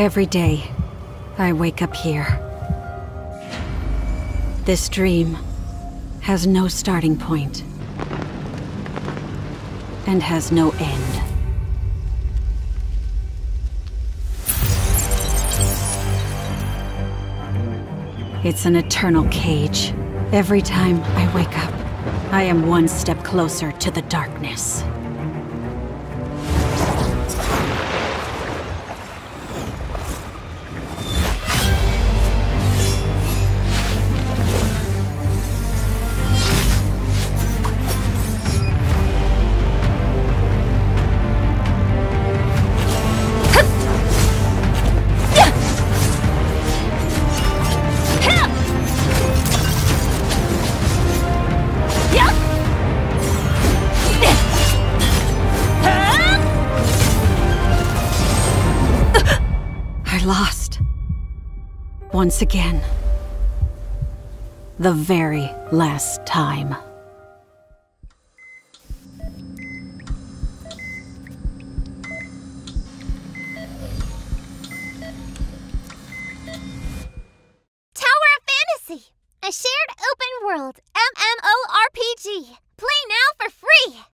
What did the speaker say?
Every day, I wake up here. This dream has no starting point and has no end. It's an eternal cage. Every time I wake up, I am one step closer to the darkness. I lost. Once again. The very last time. Tower of Fantasy, a shared open world MMORPG.